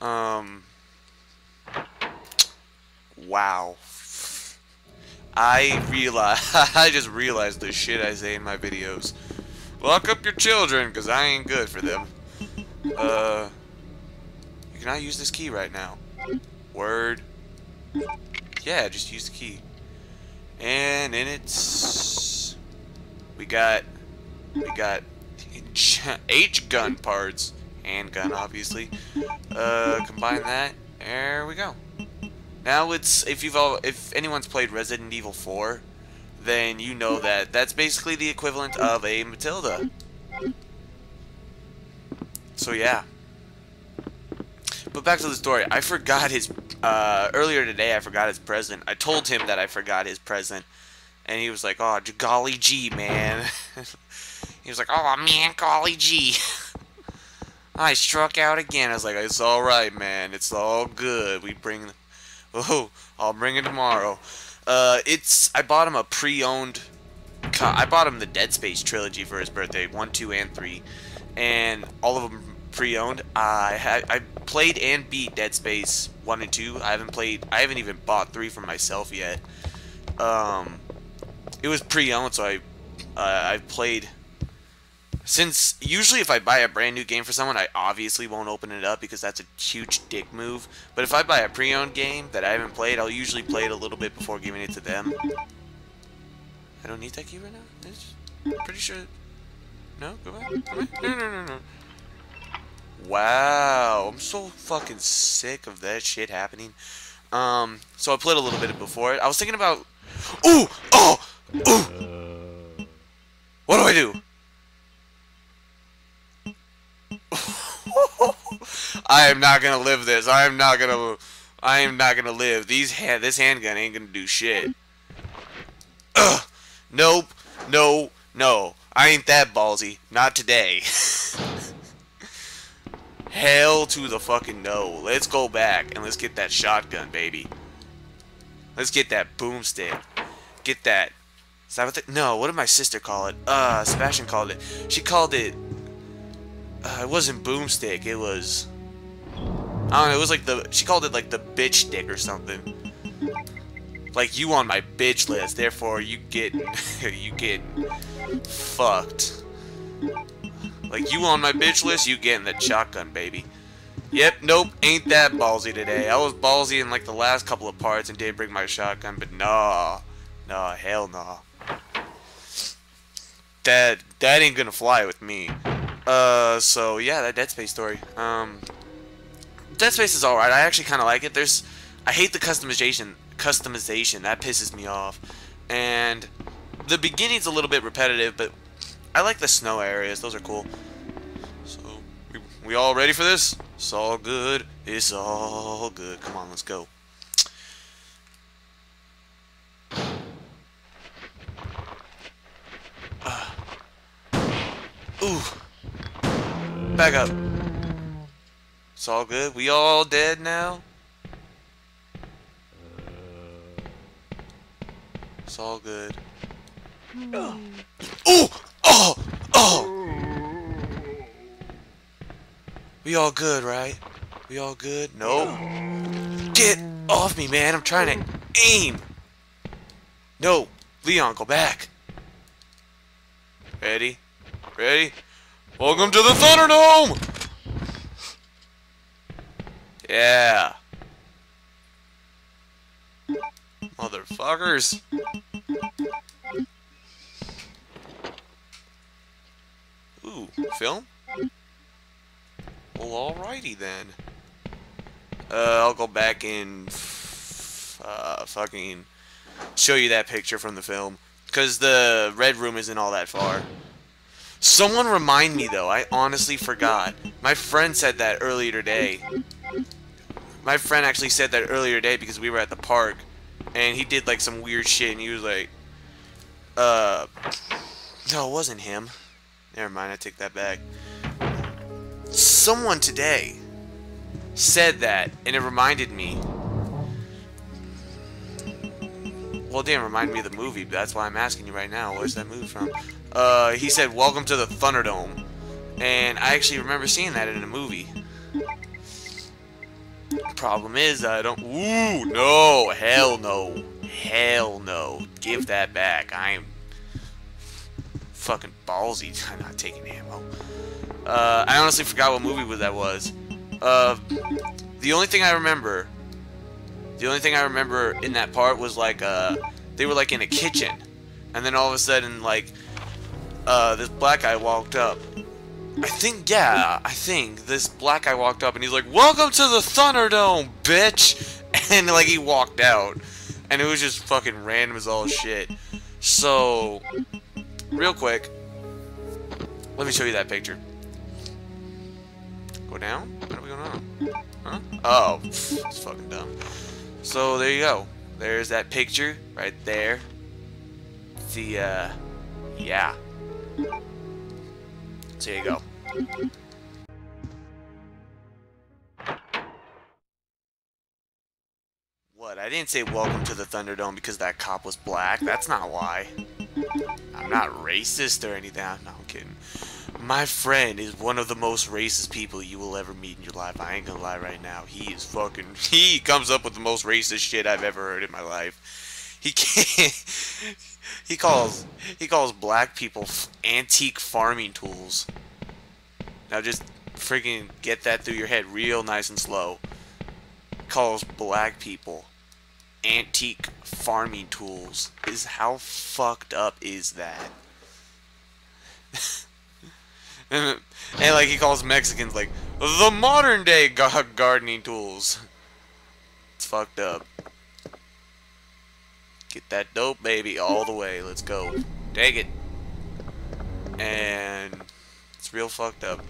Um. Wow. I realize I just realized the shit I say in my videos. Lock up your children, cause I ain't good for them. Uh, you cannot use this key right now. Word. Yeah, just use the key. And in it's we got we got H gun parts, handgun obviously. Uh, combine that. There we go. Now it's if you've all if anyone's played Resident Evil 4, then you know that that's basically the equivalent of a Matilda. So yeah. But back to the story. I forgot his uh, earlier today. I forgot his present. I told him that I forgot his present, and he was like, "Oh, golly gee, man." he was like, "Oh man, golly gee." I struck out again. I was like, "It's all right, man. It's all good. We bring." Oh, I'll bring it tomorrow. Uh, it's I bought him a pre-owned. I bought him the Dead Space trilogy for his birthday, one, two, and three, and all of them pre-owned. I had I played and beat Dead Space one and two. I haven't played. I haven't even bought three for myself yet. Um, it was pre-owned, so I uh, I've played since usually if I buy a brand new game for someone, I obviously won't open it up because that's a huge dick move. But if I buy a pre-owned game that I haven't played, I'll usually play it a little bit before giving it to them. I don't need that key right now? It's pretty sure... No? Go back? Go back? No, no, no, no. Wow, I'm so fucking sick of that shit happening. Um, so I played a little bit before it. I was thinking about... Ooh! Oh! Ooh! What do I do? I am not gonna live this. I am not gonna. I am not gonna live. These hand. This handgun ain't gonna do shit. Ugh. Nope. No. No. I ain't that ballsy. Not today. Hell to the fucking no. Let's go back and let's get that shotgun, baby. Let's get that boomstick. Get that. Is that what the, No, what did my sister call it? Uh, Sebastian called it. She called it uh, it wasn't boomstick. It was. I don't know. It was like the. She called it like the bitch stick or something. Like you on my bitch list, therefore you get you get fucked. Like you on my bitch list, you getting the shotgun, baby. Yep, nope, ain't that ballsy today. I was ballsy in like the last couple of parts and did bring my shotgun, but nah, nah, hell nah. That that ain't gonna fly with me. Uh, so yeah, that Dead Space story. Um, Dead Space is alright. I actually kind of like it. There's, I hate the customization. Customization that pisses me off, and the beginning's a little bit repetitive, but I like the snow areas. Those are cool. So we we all ready for this? It's all good. It's all good. Come on, let's go. Uh. Ooh. Back up. It's all good. We all dead now? It's all good. Oh! Oh! Oh! We all good, right? We all good? No. Get off me, man. I'm trying to aim. No. Leon, go back. Ready? Ready? Welcome to the Thunderdome! Yeah. Motherfuckers. Ooh, film? Well, alrighty then. Uh, I'll go back and uh, fucking show you that picture from the film. Because the red room isn't all that far. Someone remind me, though. I honestly forgot. My friend said that earlier today. My friend actually said that earlier today because we were at the park. And he did, like, some weird shit. And he was like... Uh... No, it wasn't him. Never mind, I take that back. Someone today said that, and it reminded me. Well, it didn't remind me of the movie, but that's why I'm asking you right now. Where's that movie from? Uh, he said, Welcome to the Thunderdome. And I actually remember seeing that in a movie. Problem is, I don't. Ooh, no, hell no, hell no. Give that back. I am fucking ballsy. I'm not taking ammo. Uh, I honestly forgot what movie that was. Uh, the only thing I remember, the only thing I remember in that part was like, uh, they were like in a kitchen, and then all of a sudden, like, uh, this black guy walked up. I think, yeah, I think this black guy walked up and he's like, "Welcome to the Thunderdome, bitch," and like he walked out, and it was just fucking random as all shit. So, real quick, let me show you that picture. Go down? What are we going on? Huh? Oh, it's fucking dumb. So there you go. There's that picture right there. The, uh, yeah. So there you go. What? I didn't say welcome to the Thunderdome because that cop was black. That's not why. I'm not racist or anything. No, I'm kidding. My friend is one of the most racist people you will ever meet in your life. I ain't gonna lie right now. He is fucking. He comes up with the most racist shit I've ever heard in my life. He can't. He calls. He calls black people antique farming tools. Now just freaking get that through your head real nice and slow. Calls black people antique farming tools. Is how fucked up is that? and, and, like he calls Mexicans like the modern day gardening tools. It's fucked up. Get that dope baby all the way. Let's go. Take it. And it's real fucked up.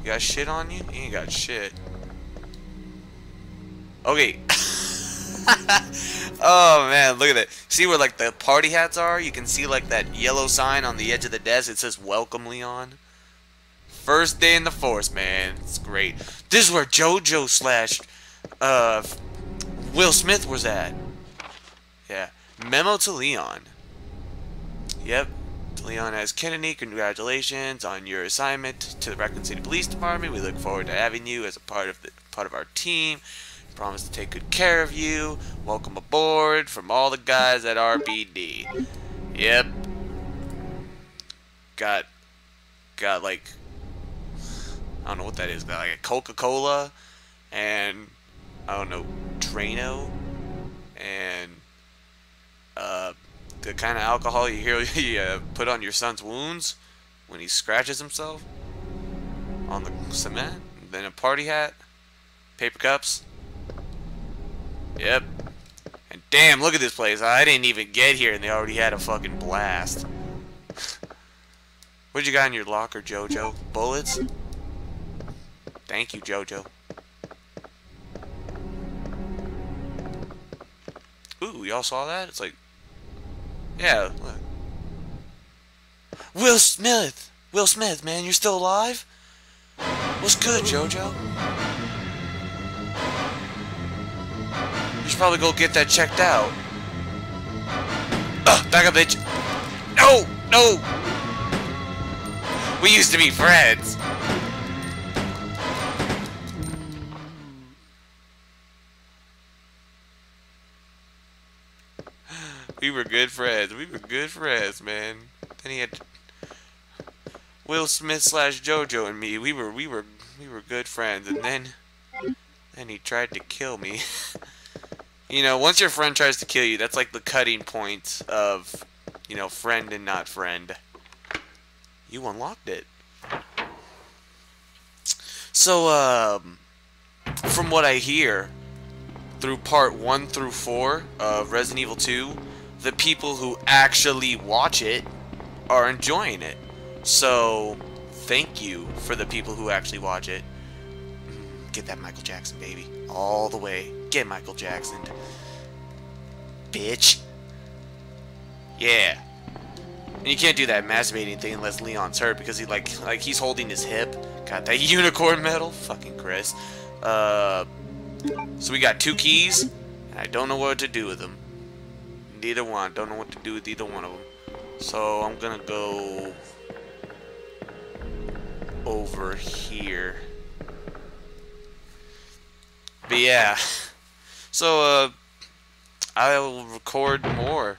You got shit on you? You ain't got shit. Okay. oh man, look at that. See where like the party hats are? You can see like that yellow sign on the edge of the desk. It says welcome Leon. First day in the force, man. It's great. This is where JoJo slash uh Will Smith was at. Yeah. Memo to Leon. Yep. Leon S. Kennedy, congratulations on your assignment to the Raccoon City Police Department. We look forward to having you as a part of the part of our team. Promise to take good care of you. Welcome aboard from all the guys at RPD. Yep. Got got like I don't know what that is. but like a Coca-Cola and I don't know Drano and uh, the kind of alcohol you hear you uh, put on your son's wounds when he scratches himself on the cement. Then a party hat, paper cups, Yep. And damn, look at this place. I didn't even get here and they already had a fucking blast. What'd you got in your locker, Jojo? Bullets? Thank you, Jojo. Ooh, y'all saw that? It's like... Yeah, look. Will Smith! Will Smith, man, you're still alive? What's good, Jojo? You should probably go get that checked out. Ugh, back up, bitch. No! No! We used to be friends. We were good friends. We were good friends, man. Then he had Will Smith slash JoJo and me. We were we were we were good friends, and then then he tried to kill me. You know, once your friend tries to kill you, that's like the cutting point of, you know, friend and not friend. You unlocked it. So, um, from what I hear, through part 1 through 4 of Resident Evil 2, the people who actually watch it are enjoying it. So, thank you for the people who actually watch it. Mm, get that Michael Jackson, baby. All the way. Get Michael Jackson. Bitch. Yeah. And you can't do that masturbating thing unless Leon's hurt because he like like he's holding his hip. Got that unicorn medal. Fucking Chris. Uh so we got two keys. I don't know what to do with them. Neither one. Don't know what to do with either one of them. So I'm gonna go over here. But yeah. So, uh, I'll record more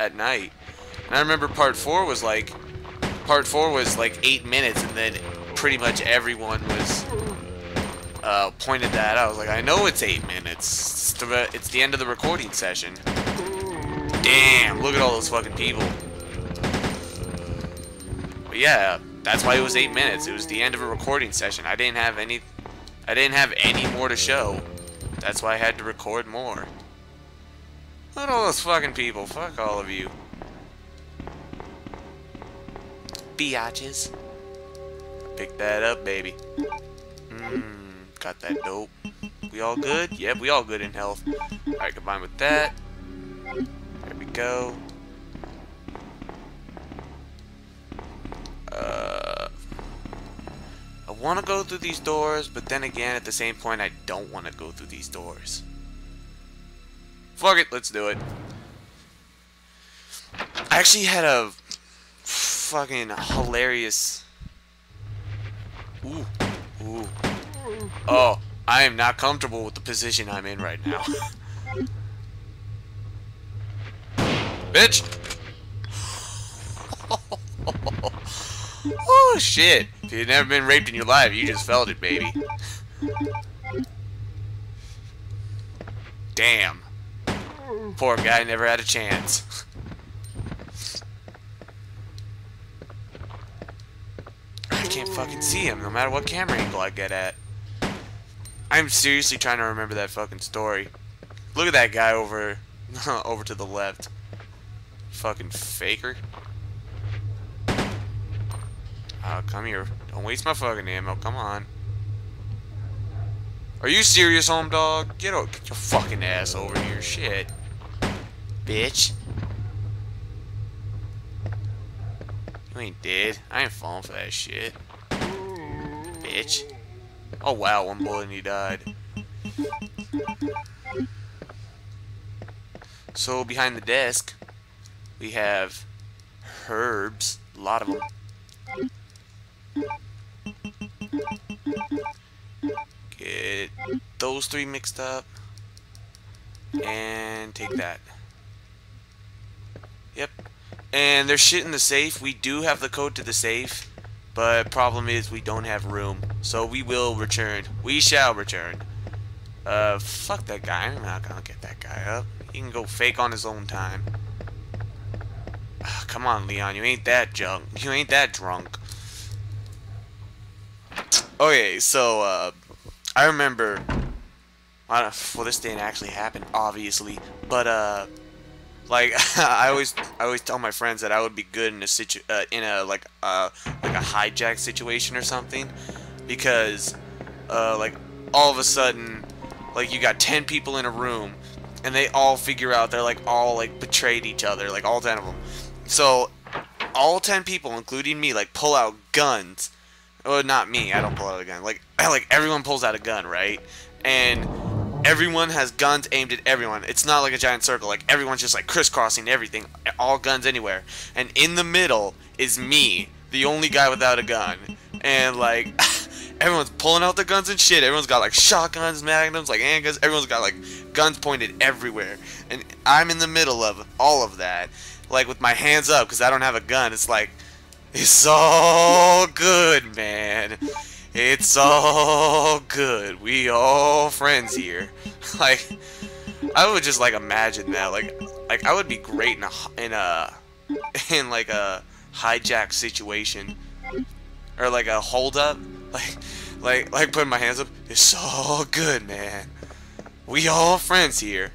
at night. And I remember part four was like, part four was like eight minutes, and then pretty much everyone was uh, pointed that out. I was like, I know it's eight minutes. It's the, it's the end of the recording session. Damn, look at all those fucking people. But yeah, that's why it was eight minutes. It was the end of a recording session. I didn't have any, I didn't have any more to show. That's why I had to record more. Look at all those fucking people. Fuck all of you. Biatches. Pick that up, baby. Mmm, got that dope. We all good? Yep, we all good in health. Alright, combined with that. Go. Uh, I want to go through these doors, but then again, at the same point, I don't want to go through these doors. Fuck it, let's do it. I actually had a fucking hilarious... Ooh, ooh. Oh, I am not comfortable with the position I'm in right now. Bitch! oh, shit. If you've never been raped in your life, you just felt it, baby. Damn. Poor guy never had a chance. I can't fucking see him, no matter what camera angle I get at. I'm seriously trying to remember that fucking story. Look at that guy over, over to the left. Fucking faker. Oh, come here. Don't waste my fucking ammo. Come on. Are you serious, home dog? Get, get your fucking ass over here. Shit. Bitch. You ain't dead. I ain't falling for that shit. Bitch. Oh wow, one bullet and he died. So behind the desk, we have herbs. A lot of them. Get those three mixed up. And take that. Yep. And there's shit in the safe. We do have the code to the safe. But problem is we don't have room. So we will return. We shall return. Uh, fuck that guy. I'm not gonna get that guy up. He can go fake on his own time. Come on, Leon. You ain't that junk. You ain't that drunk. Okay, so, uh, I remember... I well, this didn't actually happen, obviously. But, uh... Like I always, I always tell my friends that I would be good in a situ, uh, in a like, uh, like a hijack situation or something, because, uh, like all of a sudden, like you got ten people in a room, and they all figure out they're like all like betrayed each other, like all ten of them. So, all ten people, including me, like pull out guns. Well, not me. I don't pull out a gun. Like, like everyone pulls out a gun, right? And everyone has guns aimed at everyone. It's not like a giant circle. Like everyone's just like crisscrossing everything, all guns anywhere. And in the middle is me, the only guy without a gun. And like everyone's pulling out their guns and shit. Everyone's got like shotguns, magnums, like handguns. Everyone's got like guns pointed everywhere. And I'm in the middle of all of that, like with my hands up because I don't have a gun. It's like it's all good, man. It's all good. We all friends here. like, I would just like imagine that. Like, like I would be great in a in a in like a hijack situation or like a hold up. Like, like like putting my hands up. It's all good, man. We all friends here.